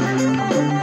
Música